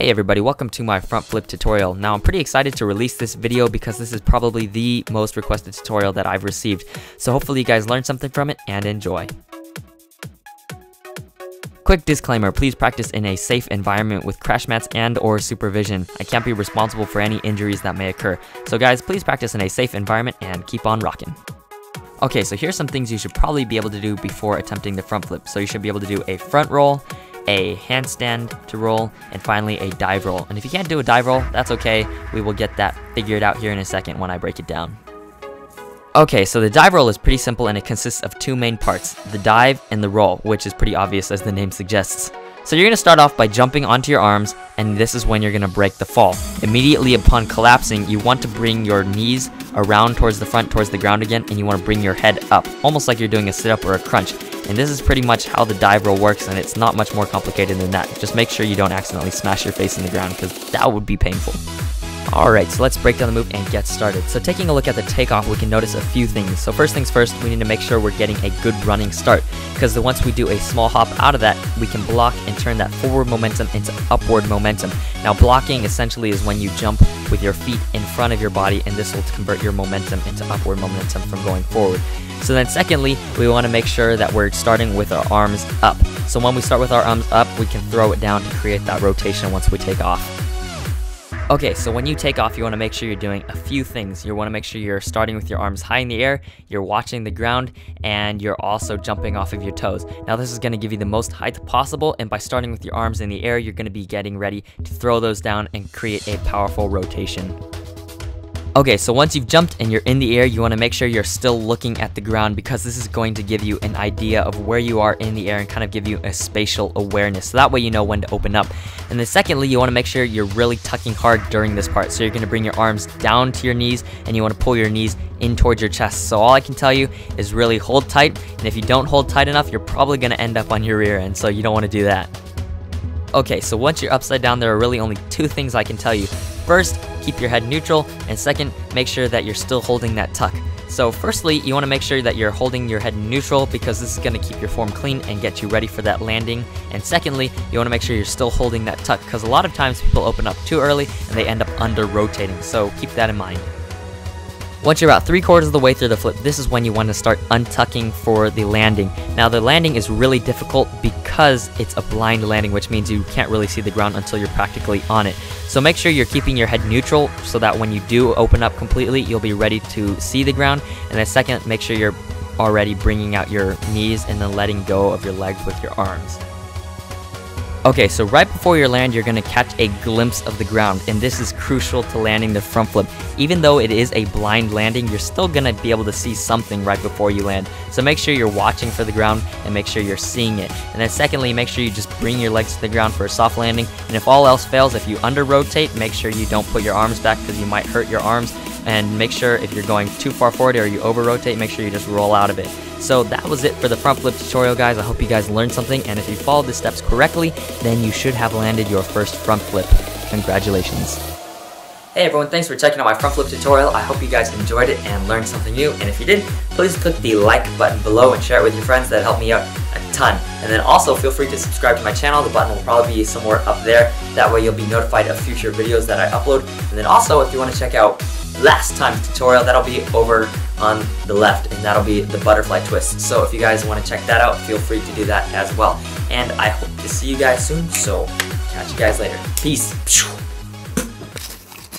Hey everybody, welcome to my front flip tutorial. Now I'm pretty excited to release this video because this is probably the most requested tutorial that I've received. So hopefully you guys learned something from it and enjoy. Quick disclaimer, please practice in a safe environment with crash mats and or supervision. I can't be responsible for any injuries that may occur. So guys, please practice in a safe environment and keep on rocking. Okay, so here's some things you should probably be able to do before attempting the front flip. So you should be able to do a front roll, a handstand to roll, and finally a dive roll. And if you can't do a dive roll, that's okay. We will get that figured out here in a second when I break it down. Okay, so the dive roll is pretty simple and it consists of two main parts, the dive and the roll, which is pretty obvious as the name suggests. So you're going to start off by jumping onto your arms, and this is when you're going to break the fall. Immediately upon collapsing, you want to bring your knees around towards the front, towards the ground again, and you want to bring your head up, almost like you're doing a sit-up or a crunch. And this is pretty much how the dive roll works, and it's not much more complicated than that. Just make sure you don't accidentally smash your face in the ground, because that would be painful. Alright, so let's break down the move and get started. So taking a look at the takeoff, we can notice a few things. So first things first, we need to make sure we're getting a good running start, because once we do a small hop out of that, we can block and turn that forward momentum into upward momentum. Now blocking essentially is when you jump with your feet in front of your body, and this will convert your momentum into upward momentum from going forward. So then secondly, we want to make sure that we're starting with our arms up. So when we start with our arms up, we can throw it down to create that rotation once we take off. Okay, so when you take off, you want to make sure you're doing a few things. You want to make sure you're starting with your arms high in the air, you're watching the ground, and you're also jumping off of your toes. Now this is going to give you the most height possible, and by starting with your arms in the air, you're going to be getting ready to throw those down and create a powerful rotation. Okay, so once you've jumped and you're in the air, you want to make sure you're still looking at the ground because this is going to give you an idea of where you are in the air and kind of give you a spatial awareness. So that way you know when to open up. And then secondly, you want to make sure you're really tucking hard during this part. So you're going to bring your arms down to your knees and you want to pull your knees in towards your chest. So all I can tell you is really hold tight. And if you don't hold tight enough, you're probably going to end up on your rear end. So you don't want to do that. Okay, so once you're upside down, there are really only two things I can tell you. First, keep your head neutral, and second, make sure that you're still holding that tuck. So firstly, you want to make sure that you're holding your head neutral because this is going to keep your form clean and get you ready for that landing. And secondly, you want to make sure you're still holding that tuck because a lot of times people open up too early and they end up under rotating. So keep that in mind. Once you're about three quarters of the way through the flip, this is when you want to start untucking for the landing. Now the landing is really difficult because it's a blind landing, which means you can't really see the ground until you're practically on it. So make sure you're keeping your head neutral so that when you do open up completely, you'll be ready to see the ground. And then second, make sure you're already bringing out your knees and then letting go of your legs with your arms. Okay, so right before you land, you're to catch a glimpse of the ground, and this is crucial to landing the front flip. Even though it is a blind landing, you're still to be able to see something right before you land. So make sure you're watching for the ground and make sure you're seeing it. And then secondly, make sure you just bring your legs to the ground for a soft landing. And if all else fails, if you under rotate, make sure you don't put your arms back because you might hurt your arms. And make sure if you're going too far forward or you over rotate, make sure you just roll out of it. So that was it for the front flip tutorial, guys. I hope you guys learned something, and if you followed the steps correctly, then you should have landed your first front flip. Congratulations. Hey everyone, thanks for checking out my front flip tutorial. I hope you guys enjoyed it and learned something new. And if you did, please click the like button below and share it with your friends. That helped me out And then also feel free to subscribe to my channel. The button will probably be somewhere up there. That way you'll be notified of future videos that I upload. And then also if you want to check out last time's tutorial, that'll be over on the left, and that'll be the butterfly twist. So if you guys want to check that out, feel free to do that as well. And I hope to see you guys soon, so catch you guys later. Peace.